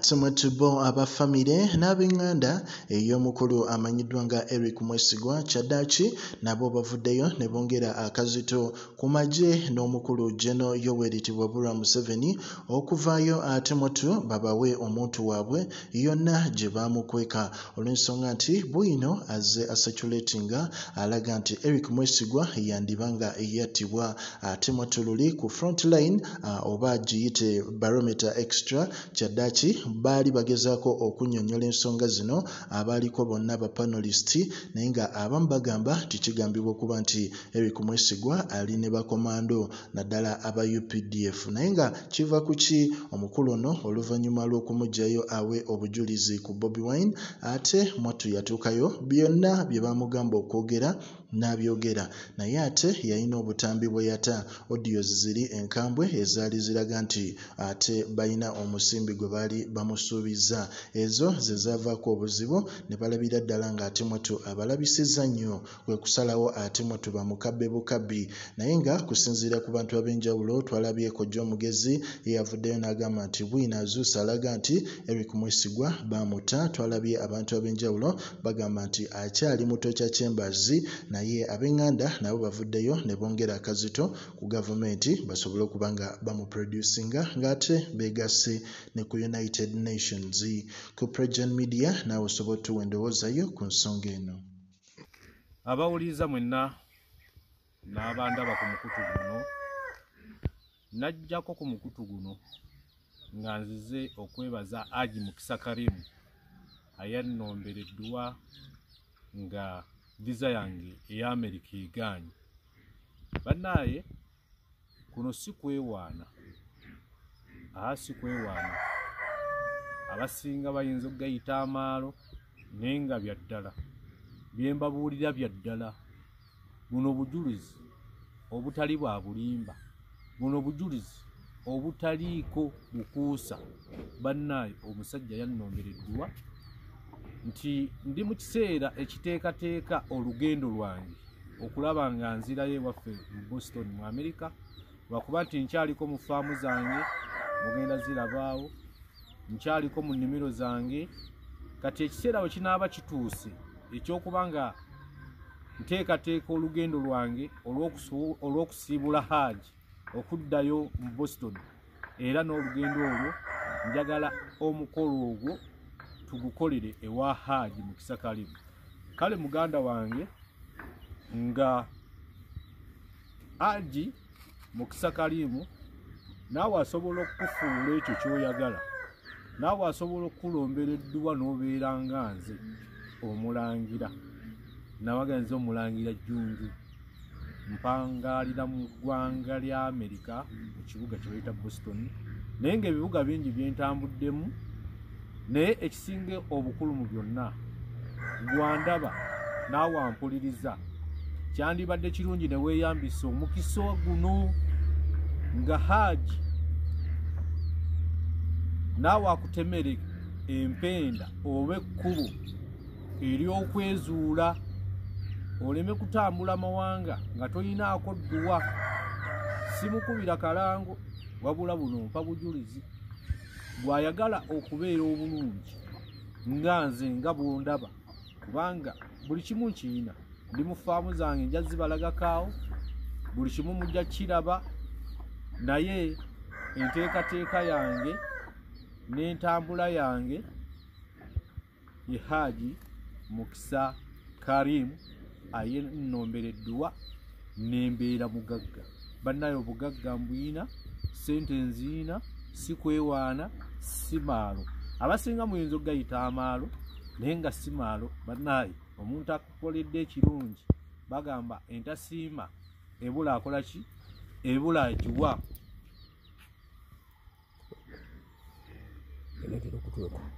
tumwetubo abafamire n'ab'eŋŋanda ey'omukulu amanyiddwa nga eric mwesigwa kyaddaaki nabo bavuddeyo ne bongera akazito. Ku magye n'omukulu geno yoweri tibwabulwa museveni okuvaayo ate mutu babawe omuntu waabwe yonna gye baamukweka. Olw'ensonga nti bwino azze asaculatinga alaga nti eric mwesigwa yandiba nga yattibwa. Ate mutu luli ku front line uh, oba giyite barometer extra kyaddaaki baali bagezaako okunnyonnyola ensonga zino abaaliko bonna bapanelist naye nga abamu bagamba tikigambibwa okuba nti eric mwesigwa ali ne bakomando naddala aba updf naye nga kiva ku ki? Omukulu ono oluvannyuma lw'okumugjayo awe obujulizi ku bobi wine ate mwattu yatuukayo byonna bye baamugamba okwogera n'abyogera. Naye ate yalina obutambi bwe yata. Odios ziri enkambwe ezaali ziraga nti ate balina omusimbi gwe baali bamusuubiza. Ezo ze zaavaako obuzibu ne balabira ddala ng'ate mwattu abalabisizza nnyo kwe kusalawo ate mwattu bamukabbe bukabbi. Naye nga kusinziira ku bantu ab'enjawulo twalabyeko gy'omugezi yeyavuddeyo n'agamba nti bwina azuusa alaga nti eric mwesigwa baamutta twalabye abantu ab'enjawulo bagamba nti akyali muto kya chambers naye ab'eŋŋanda nabo bavuddeyo ne bongera akazito ku gavumenti basobole okuba nga bamuproducinga ng'ate beegasse ne ku united nations. Ku pregen media naawe osobola otuwa endowoozayo ku nsonga eno. Abawuliriza mwenna n'abandaba ku mukutu guno najjako ku mukutu guno nga nzize okwebaza agi mukisa karimu ayannombereddwa nga viza yange ey'amerika egaanye. Bannaaye kuno si kwewaana. Aha si kwewaana abasinga bayinza okugayita amaalo naye nga bya ddala. Bye mbabuulira bya ddala. Buno bujulizi obutali bwa bulimba. Buno bujulizi obutaliiko bukuusa. Bannaaye omusajja yannombereddwa nti ndi mu kiseera ekiteekateeka olugendo lwange okulaba nga nzirayo ewaffe mu boston mu amerika lwakuba nti nkyaliko mu faamu zange mugenda zirabaawo nkyaliko mu nnimiro zange kati ekiseera bwe kinaaba kituuse ekyokuba nga nteekateeka olugendo lwange olw'okusiibula haaji okuddayo mu boston. Era n'olugendo olwo njagala omukolo ogwo tugukolere ewa haaji mu kisakalimu kale muganda wange nga aji mu kisakalimu naawe asobola okukufuula ekyo kyoyagala naawe asobola okukulombereddwa n'obeera nga nze omulangira. Nawaganza omulangira jjunju. Mpangaalira mu ggwanga lya amerika mu kibuga kye bayita boston. Naye ngaebibuga bingi byentambuddemu naye ekisinga obukulu mu byonna gwandaba naawe ampuliriza. Kyandibadde kirungi ne weeyambisa omukisa guno nga haaji naawe akutemere empenda oba ekkubo ery'okwezuula oleme kutambula mawanga nga toyinaako dduwa. Simukubira kalango wabula buno mpa bujulizi. Bw'ayagala okubeera obulungi nga nze nga bwondaba kubanga buli kimu nkiyina. Ndi mu faamu zange nja zibalagakaawo buli kimu mujja kiraba naye enteekateeka yange n'entambula yange ye haaji mukisa karimu ayenombereddwa nembeera mugagga bannaye obugagga mbuyina sente nziina si kwewaana si maalo. Abasinga muyinza okugayita amaalo naye nga si maalo bannaye omuntu akukoledde ekirungi bagamba entasiima ebula akola ki? Ebula agiwa ね、記録空間。